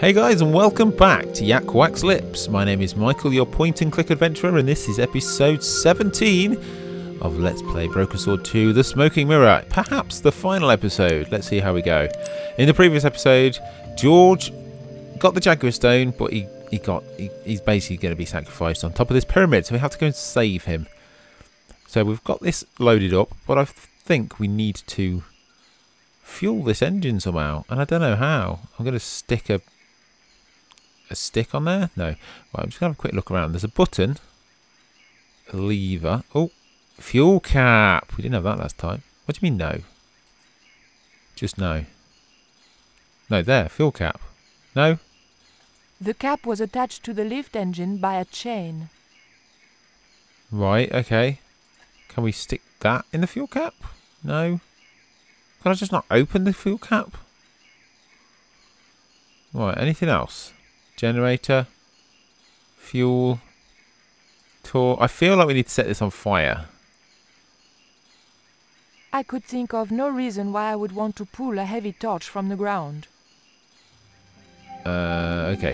Hey guys, and welcome back to Yak Wax Lips. My name is Michael, your point and click adventurer, and this is episode 17 of Let's Play Broken Sword 2 The Smoking Mirror. Perhaps the final episode. Let's see how we go. In the previous episode, George got the Jaguar Stone, but he, he got he, he's basically going to be sacrificed on top of this pyramid, so we have to go and save him. So we've got this loaded up, but I think we need to fuel this engine somehow, and I don't know how. I'm going to stick a a stick on there? No. Right, I'm just going to have a quick look around. There's a button, a lever. Oh, fuel cap. We didn't have that last time. What do you mean no? Just no. No, there, fuel cap. No? The cap was attached to the lift engine by a chain. Right, okay. Can we stick that in the fuel cap? No. Can I just not open the fuel cap? Right, anything else? Generator. Fuel. Tor. I feel like we need to set this on fire. I could think of no reason why I would want to pull a heavy torch from the ground. Uh, okay.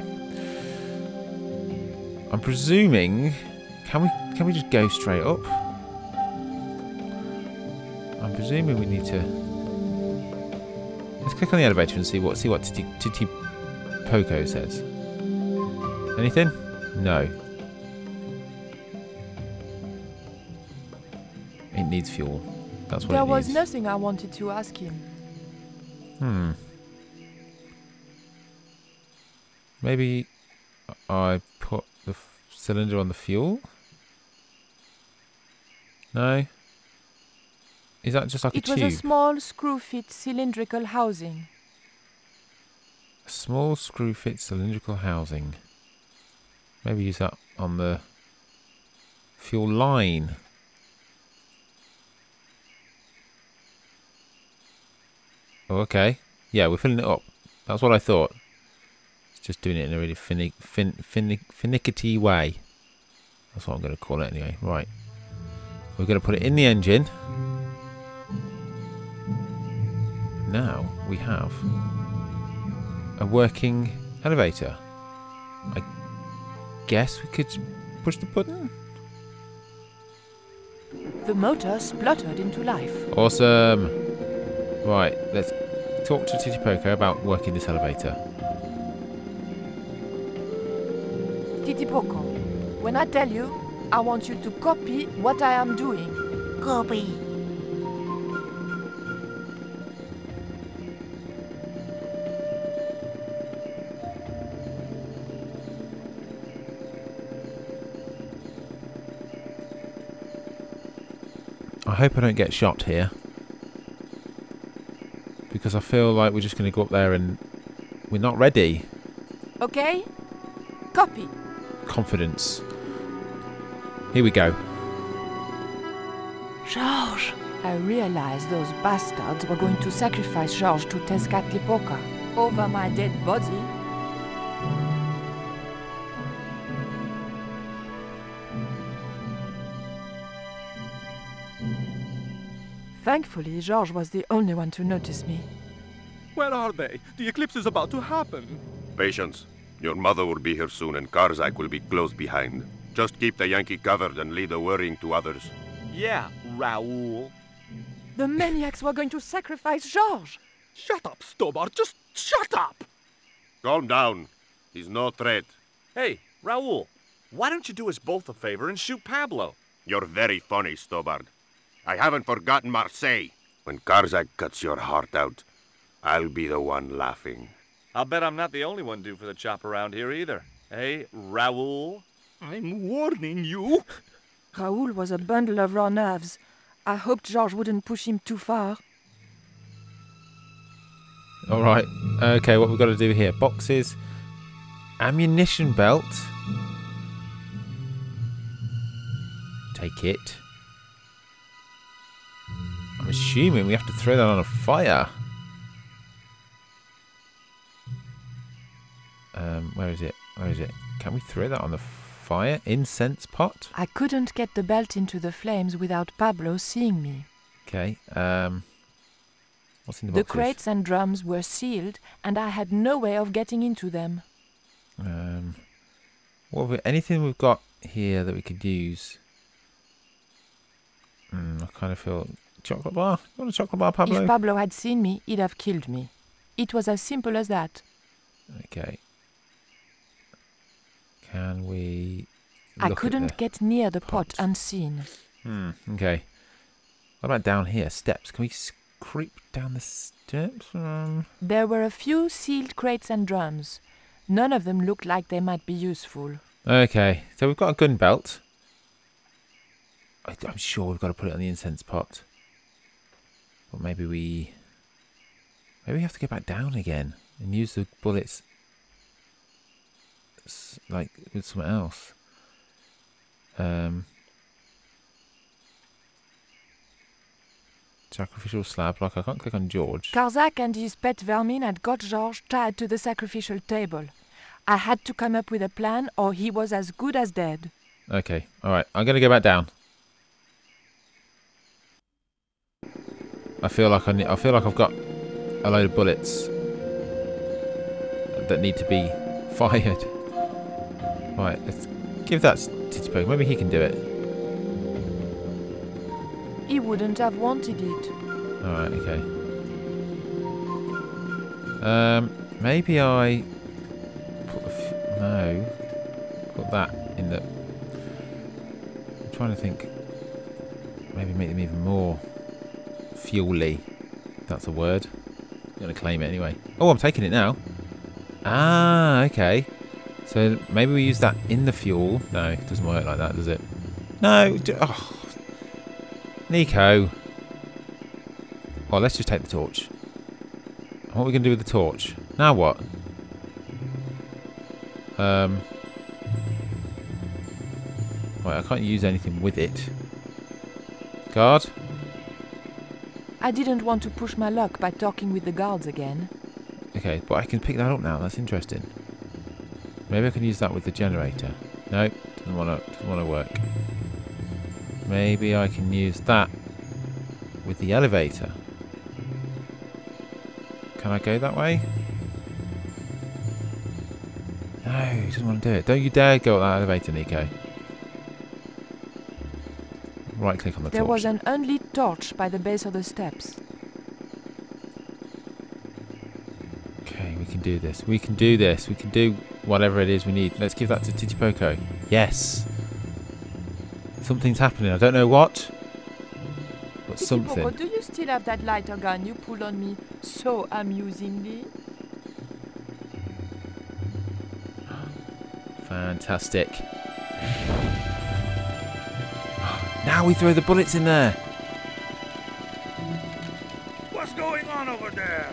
I'm presuming. Can we can we just go straight up? I'm presuming we need to. Let's click on the elevator and see what see what Titi, Titi Poco says. Anything? No. It needs fuel. That's what there it was nothing I wanted to ask him. Hmm. Maybe I put the f- cylinder on the fuel? No? Is that just like It a was a small screw-fit cylindrical housing. A small screw fit cylindrical housing. Maybe use that on the fuel line. Oh, okay. Yeah, we're filling it up. That's what I thought. It's just doing it in a really finic, fin, finic, finickety way. That's what I'm going to call it anyway. Right. We're going to put it in the engine. Now we have a working elevator. I guess we could push the button. The motor spluttered into life. Awesome. Right, let's talk to Titipoco about working this elevator. Titipoco, when I tell you, I want you to copy what I am doing. Copy. Hope I don't get shot here. Because I feel like we're just going to go up there and we're not ready. Okay? Copy. Confidence. Here we go. George! I realized those bastards were going to sacrifice George to Tezcatlipoca over my dead body. Thankfully, George was the only one to notice me. Where are they? The eclipse is about to happen. Patience. Your mother will be here soon and Karzak will be close behind. Just keep the Yankee covered and leave the worrying to others. Yeah, Raoul. The maniacs were going to sacrifice George. Shut up, Stobbart. Just shut up. Calm down. He's no threat. Hey, Raoul, why don't you do us both a favor and shoot Pablo? You're very funny, Stobbart. I haven't forgotten Marseille. When Karzak cuts your heart out, I'll be the one laughing. I'll bet I'm not the only one due for the chop around here either. Hey, Raoul? I'm warning you. Raoul was a bundle of raw nerves. I hoped Georges wouldn't push him too far. All right. Okay, what we've got to do here? Boxes, ammunition belt. Take it. I'm assuming we have to throw that on a fire. Um, where is it? Where is it? Can we throw that on the fire? Incense pot? I couldn't get the belt into the flames without Pablo seeing me. Okay. Um, What's in the, The boxes? crates and drums were sealed, and I had no way of getting into them. Um, what have we, anything we've got here that we could use? Mm, I kind of feel chocolate bar. You want a chocolate bar, Pablo? If Pablo had seen me, he'd have killed me. It was as simple as that. okay. Can we? I couldn't get near the pot pot. unseen. Hmm. Okay. What about down here? Steps. Can we creep down the steps? Um. There were a few sealed crates and drums. None of them looked like they might be useful. Okay. So we've got a gun belt. I'm sure we've got to put it on the incense pot. But maybe we. Maybe we have to go back down again and use the bullets. Like with something else. Um. Sacrificial slab. Like I can't click on George. Karzak and his pet vermin had got George tied to the sacrificial table. I had to come up with a plan, or he was as good as dead. Okay, all right. I'm gonna go back down. I feel like I, ne- I feel like I've got a load of bullets that need to be fired. Right, let's give that to Titipo. Maybe he can do it. He wouldn't have wanted it. All right, okay. Um, maybe I put the no, put that in the. I'm trying to think. Maybe make them even more fuely. if That's a word. I'm gonna claim it anyway. Oh, I'm taking it now. Ah, okay. So maybe we use that in the fuel. No, it doesn't work like that, does it? No. d- Oh. Nico. Well, let's just take the torch. What are we going to do with the torch? Now what? Um. Right, I can't use anything with it. Guard? I didn't want to push my luck by talking with the guards again. Okay, but I can pick that up now. That's interesting. Maybe I can use that with the generator. No, doesn't want to. Doesn't want to work. Maybe I can use that with the elevator. Can I go that way? No, doesn't want to do it. Don't you dare go up that elevator, Nico. Right click on the There torch. was an unlit torch by the base of the steps. Okay, we can do this. We can do this. We can do whatever it is we need. Let's give that to Titipoco. Yes. Something's happening. I don't know what. But something. Do you still have that lighter gun you pulled on me so amusingly? Fantastic. Now we throw the bullets in there. What's going on over there?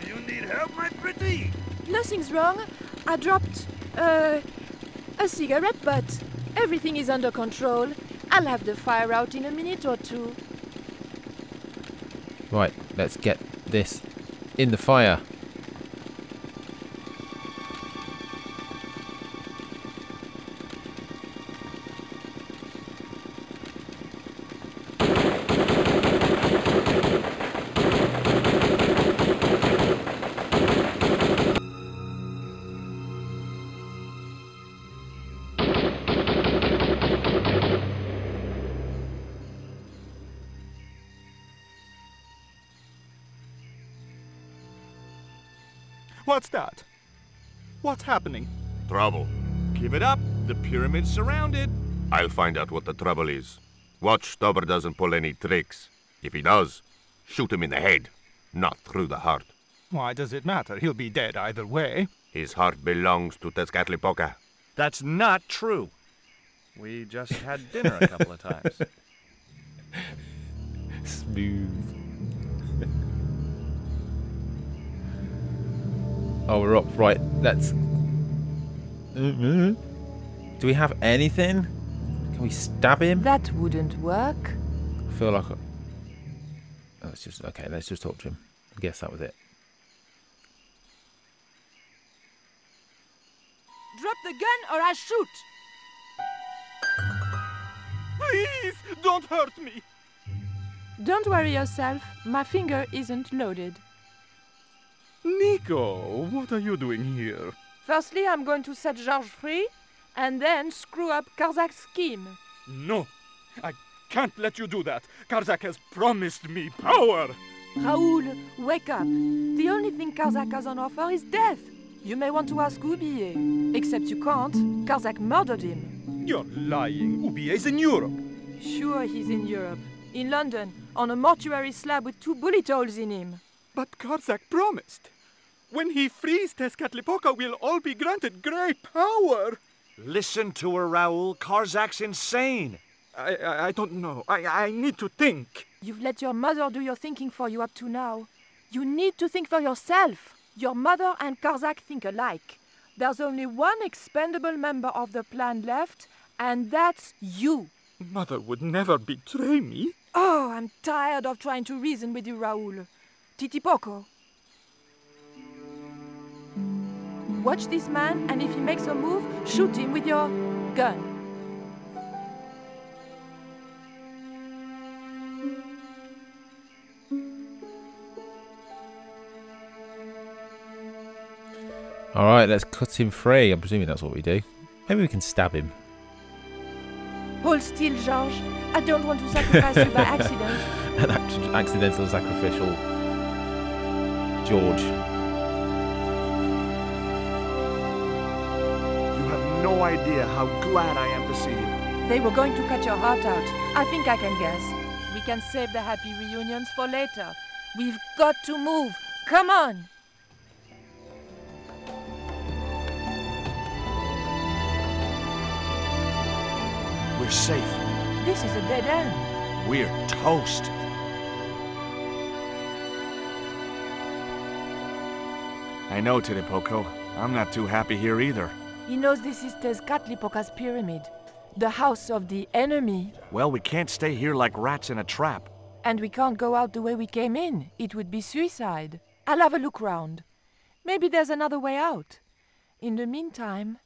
Do you need help, my pretty? Nothing's wrong. I dropped, uh, a cigarette butt. Everything is under control. I'll have the fire out in a minute or two. Right, let's get this in the fire. Happening? Trouble. Give it up. The pyramid's surrounded. I'll find out what the trouble is. Watch Stobbart doesn't pull any tricks. If he does, shoot him in the head, not through the heart. Why does it matter? He'll be dead either way. His heart belongs to Tezcatlipoca. That's not true. We just had dinner a couple of times. Smooth. oh, we're up. Right, let's. Do we have anything? Can we stab him? That wouldn't work. I feel like. Oh, I- Let's just okay. Let's just talk to him. I guess that was it. Drop the gun or I shoot. Please, don't hurt me. Don't worry yourself, my finger isn't loaded. Nico, what are you doing here? Firstly, I'm going to set Georges free, and then screw up Karzak's scheme. No, I can't let you do that. Karzak has promised me power. Raoul, wake up. The only thing Karzak has on offer is death. You may want to ask Oubier. Except you can't. Karzak murdered him. You're lying. Oubier's in Europe. Sure, he's in Europe. In London, on a mortuary slab with two bullet holes in him. But Karzak promised. When he frees Tezcatlipoca, we'll all be granted great power. Listen to her, Raoul. Karzak's insane. I, I, I don't know. I, I need to think. You've let your mother do your thinking for you up to now. You need to think for yourself. Your mother and Karzak think alike. There's only one expendable member of the plan left, and that's you. Mother would never betray me. Oh, I'm tired of trying to reason with you, Raoul. Titipoco. Watch this man, and if he makes a move, shoot him with your gun. Alright, let's cut him free. I'm presuming that's what we do. Maybe we can stab him. Hold still, George. I don't want to sacrifice you by accident. An accidental sacrificial George. No idea how glad I am to see you. They were going to cut your heart out. I think I can guess. We can save the happy reunions for later. We've got to move. Come on! We're safe. This is a dead end. We're toast. I know, Titipoco. I'm not too happy here either. He knows this is Tezcatlipoca's pyramid, the house of the enemy. Well, we can't stay here like rats in a trap. And we can't go out the way we came in. It would be suicide. I'll have a look round. Maybe there's another way out. In the meantime,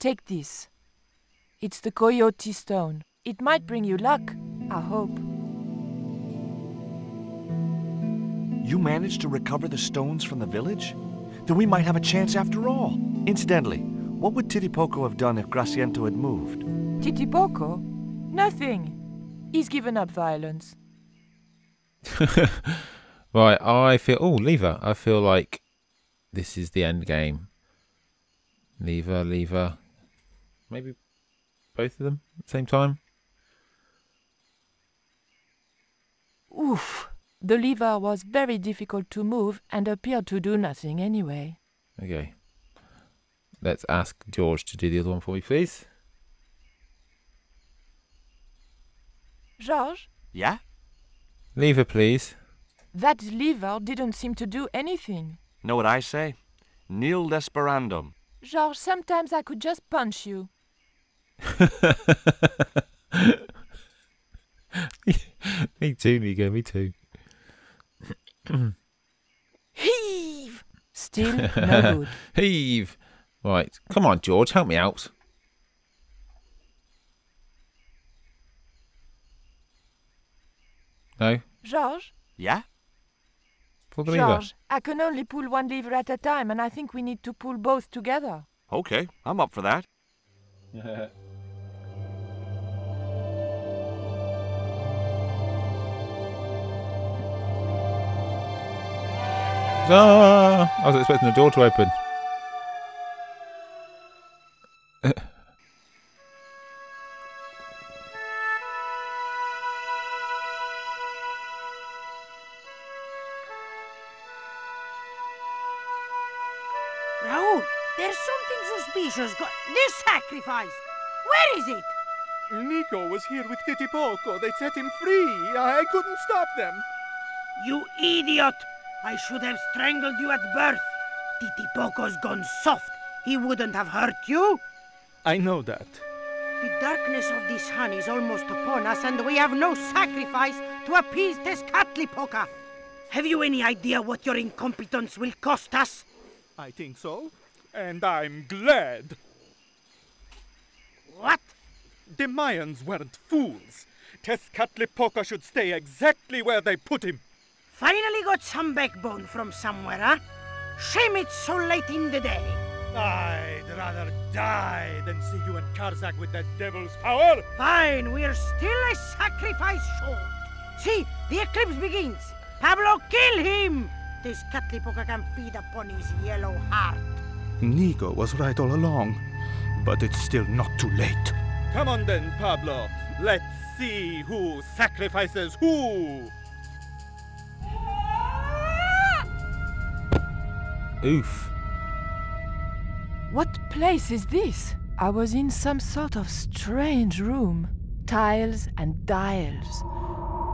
take this. It's the Coyote Stone. It might bring you luck, I hope. You managed to recover the stones from the village? Then we might have a chance after all. Incidentally, what would Titipoco have done if Grazziano had moved? Titipoco? Nothing. He's given up violence. right, I feel. Oh, lever. I feel like this is the end game. Lever, lever. Maybe both of them at the same time. Oof. The lever was very difficult to move and appeared to do nothing anyway. Okay. Let's ask George to do the other one for me, please. George? Yeah? Lever, please. that lever didn't seem to do anything. Know what I say? Nil desperandum. Georges, sometimes I could just punch you. me too, Nico. Me too. Mm-hmm. Heave! Still no good. Heave. Right. Come on, George. Help me out. No? Georges, Yeah? Pull the lever. Georges, I can only pull one lever at a time, and I think we need to pull both together. Okay, I'm up for that. Ah, I was expecting the door to open. Raoul, there's something suspicious. Go- this sacrifice! Where is it? Nico was here with Titipoco. They set him free. I couldn't stop them. You idiot! I should have strangled you at birth. Titipoco's gone soft. He wouldn't have hurt you. I know that. The darkness of this sun is almost upon us, and we have no sacrifice to appease Tezcatlipoca. Have you any idea what your incompetence will cost us? I think so. And I'm glad. What? The Mayans weren't fools. Tezcatlipoca should stay exactly where they put him. Finally got some backbone from somewhere, huh? Shame it's so late in the day. I'd rather die than see you and Karzak with that devil's power. Fine, we're still a sacrifice short. See, the eclipse begins. Pablo, kill him! Tezcatlipoca can feed upon his yellow heart. Nico was right all along, but it's still not too late. Come on then, Pablo. Let's see who sacrifices who. Oof. What place is this? I was in some sort of strange room. Tiles and dials.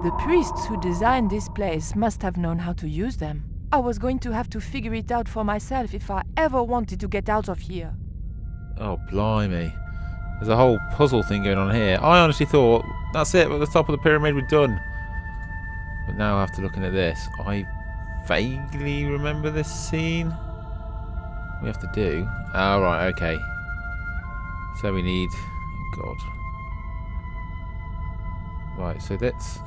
The priests who designed this place must have known how to use them. I was going to have to figure it out for myself if I ever wanted to get out of here. Oh, blimey. There's a whole puzzle thing going on here. I honestly thought, that's it, at the top of the pyramid we're done. But now after looking at this, I vaguely remember this scene. We have to do. Oh, right, okay. So we need... Oh, God. Right, so let's...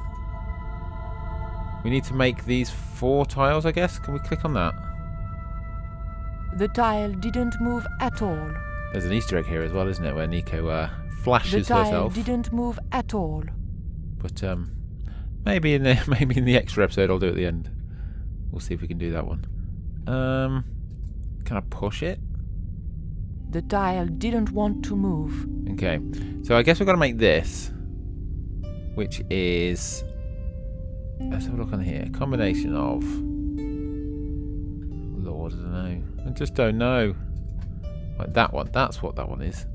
We need to make these four tiles, I guess. Can we click on that? The tile didn't move at all. There's an Easter egg here as well, isn't it? Where Nico uh, The flashes tile herself. didn't move at all. But um, maybe in the maybe in the extra episode I'll do it at the end. We'll see if we can do that one. Um, can I push it? The dial didn't want to move. Okay, so I guess we've got to make this, which is let's have a look on here. Combination of Lord, I don't know. I just don't know. Like that one. That's what that one is.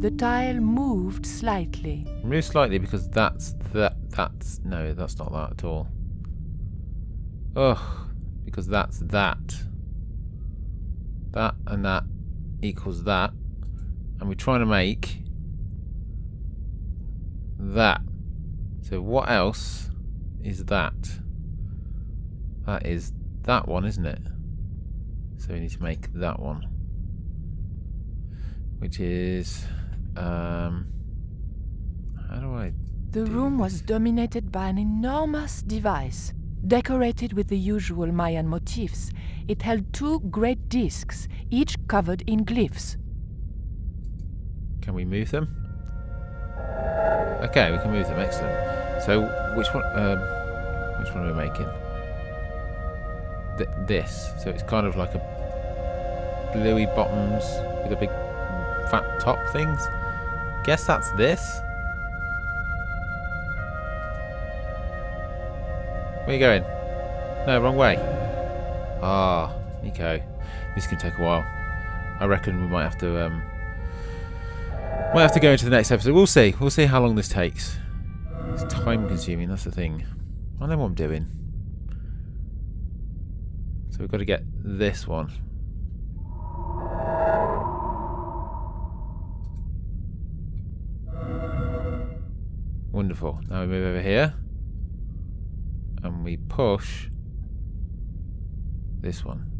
The tile moved slightly. Move slightly because that's that. That's no, that's not that at all. Ugh, because that's that. That and that equals that, and we're trying to make that. So what else is that? That is that one, isn't it? So we need to make that one, which is um. How do I The room was dominated by an enormous device. Decorated with the usual Mayan motifs, it held two great discs, each covered in glyphs. Can we move them? Okay, we can move them. Excellent. So, which one? Um, which one are we making? Th this. So it's kind of like a bluey bottoms with a big fat top things. Guess that's this. Where you going? No, wrong way. Ah, Nico. This can take a while. I reckon we might have to um, might have to go into the next episode. We'll see. We'll see how long this takes. It's time consuming, that's the thing. I know what I'm doing. So we've got to get this one. Wonderful. Now we move over here. And we push this one.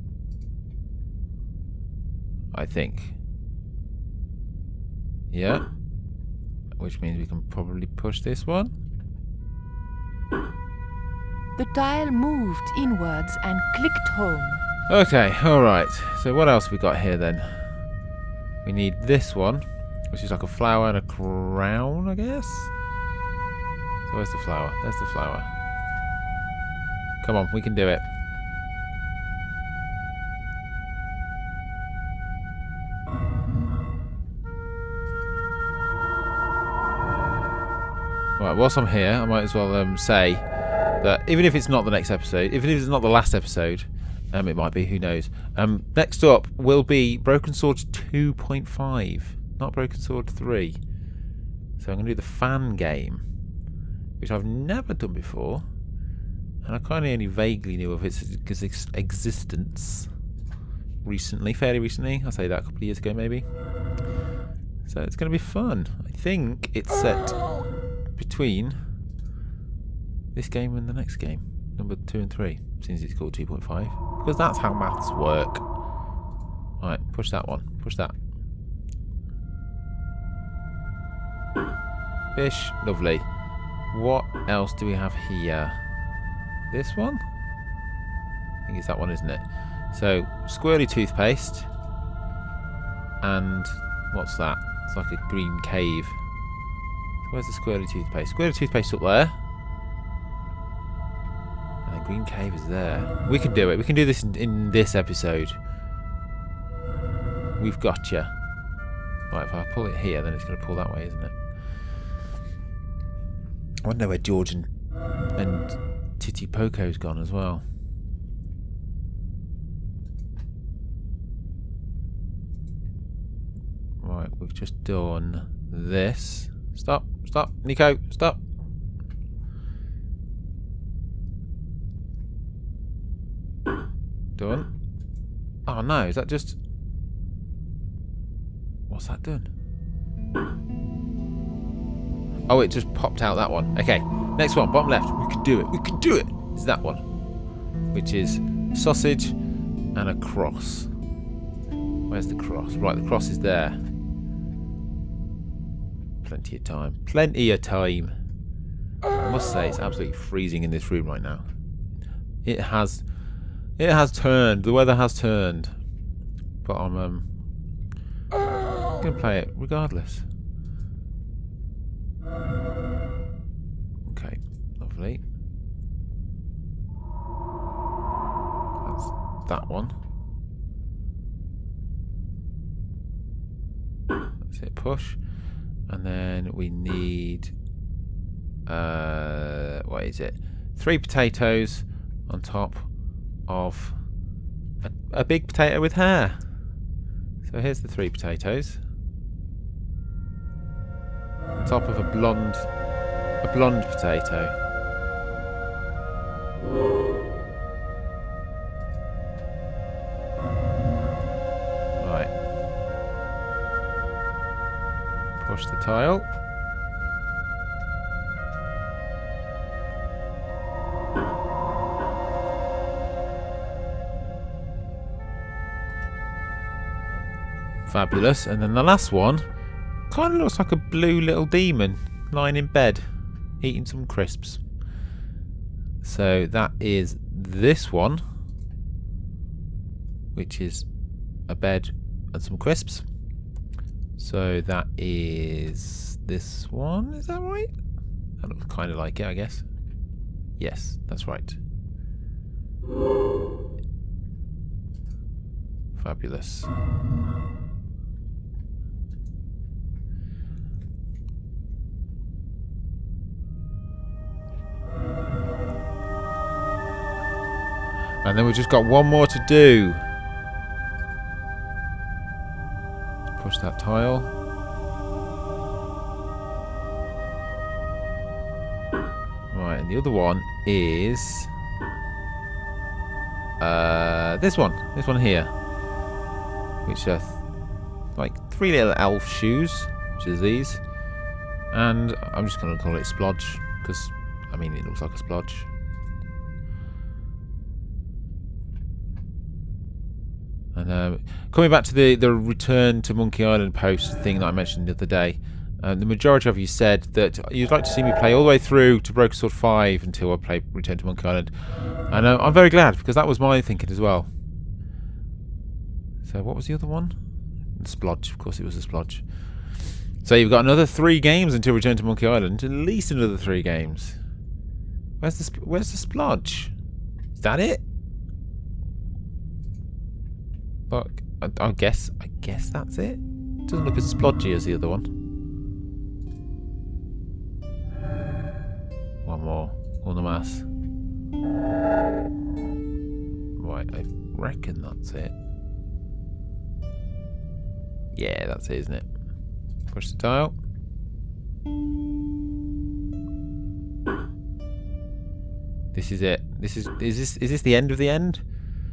I think. Yeah. Which means we can probably push this one. The tile moved inwards and clicked home. Okay, alright. So what else we got here then? We need this one, which is like a flower and a crown, I guess? So where's the flower? There's the flower. Come on, we can do it. Right, whilst I'm here, I might as well um, say that even if it's not the next episode, even if it's not the last episode, um, it might be, who knows. Um, next up will be Broken Sword 2.5, not Broken Sword 3. So I'm going to do the fan game, which I've never done before, and I kind of only vaguely knew of its ex- existence recently, fairly recently. I'll say that a couple of years ago, maybe. So it's going to be fun. I think it's set between this game and the next game, number two and three, since it's called 2.5, because that's how maths work. Right, push that one, push that. Fish. Lovely. What else do we have here? This one? I think it's that one, isn't it? So, squirrely toothpaste. And what's that? It's like a green cave. Where's the squirrely toothpaste? Squirrely toothpaste up there. And the green cave is there. We can do it. We can do this in, in this episode. We've got you. Right, if I pull it here, then it's going to pull that way, isn't it? I wonder where George and, and Titipoco's gone as well. Right, we've just done this. Stop, stop, Nico, stop. Done. Oh no, is that just... What's that done? Oh, it just popped out that one. Okay, next one, bottom left. We can do it. We can do it. it. Is that one, which is sausage and a cross. Where's the cross? Right, the cross is there. Plenty of time. Plenty of time. I must say, it's absolutely freezing in this room right now. It has, it has turned. The weather has turned. But I'm um, gonna play it regardless. Okay, lovely. That's that one. That's it, push. And then we need, uh, what is it? Three potatoes on top of a, a big potato with hair. So here's the three potatoes. On top of a blonde, a blonde potato. Right. Push the tile. Fabulous. And then the last one kind of looks like a blue little demon lying in bed eating some crisps. So that is this one, which is a bed and some crisps. So that is this one, is that right? That looks kind of like it, I guess. Yes, that's right. Fabulous. And then we've just got one more to do. Push that tile. Right, and the other one is uh, this one. This one here. Which are like three little elf shoes, which is these. And I'm just going to call it splodge, because, I mean, it looks like a splodge. And uh, coming back to the, the return to Monkey Island post thing that I mentioned the other day, uh, the majority of you said that you'd like to see me play all the way through to Broken Sword 5 until I play Return to Monkey Island. And uh, I'm very glad because that was my thinking as well. So what was the other one? Splodge, of course it was a Splodge. So you've got another three games until Return to Monkey Island. At least another three games. Where's the Where's the Splodge? Is that it? Look, I, I guess I guess that's it. Doesn't look as splodgy as the other one. One more on the mass. Right, I reckon that's it. Yeah, that's it, isn't it? Push the dial. This is it. This is is this is this the end of the end?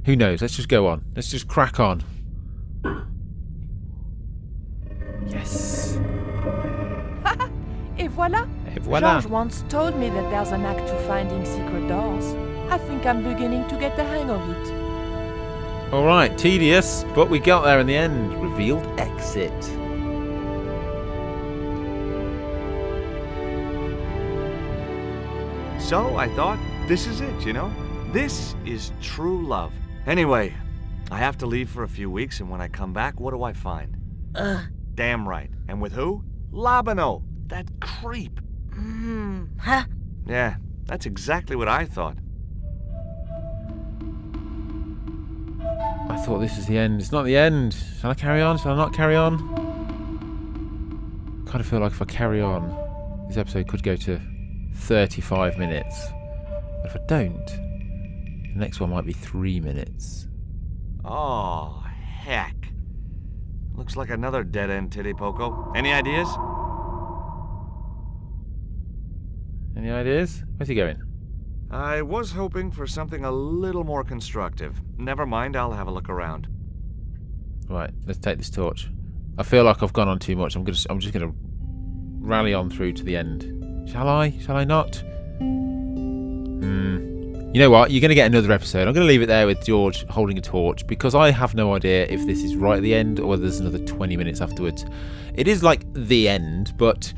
Who knows? Let's just go on. Let's just crack on. Yes. Et voilà. Et voilà. George once told me that there's an act to finding secret doors. I think I'm beginning to get the hang of it. All right, tedious, but we got there in the end. Revealed exit. So I thought, this is it, you know? This is true love. Anyway, I have to leave for a few weeks, and when I come back, what do I find? Uh, Damn right. And with who? Lobineau, that creep. hmm, huh? Yeah, that's exactly what I thought. I thought this was the end. It's not the end. Shall I carry on? Shall I not carry on? kind of feel like if I carry on, this episode could go to 35 minutes. But if I don't, the next one might be three minutes. Oh, heck. Looks like another dead end, Titipoco. Any ideas? Any ideas? Where's he going? I was hoping for something a little more constructive. Never mind, I'll have a look around. Right, let's take this torch. I feel like I've gone on too much. I'm gonna. I'm just gonna rally on through to the end. Shall I? Shall I not? Hmm. You know what? You're going to get another episode. I'm going to leave it there with George holding a torch because I have no idea if this is right at the end or whether there's another 20 minutes afterwards. It is like the end, but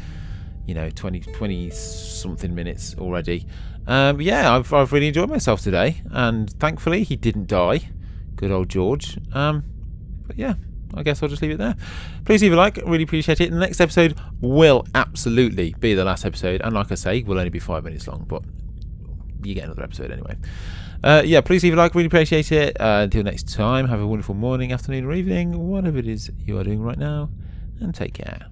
you know, 20, 20 something minutes already. Um, yeah, I've, I've really enjoyed myself today, and thankfully he didn't die. Good old George. Um, but yeah, I guess I'll just leave it there. Please leave a like, really appreciate it. The next episode will absolutely be the last episode, and like I say, will only be five minutes long, but you get another episode anyway. Uh, yeah, please leave a like, really appreciate it. Uh, until next time, have a wonderful morning, afternoon, or evening, whatever it is you are doing right now, and take care.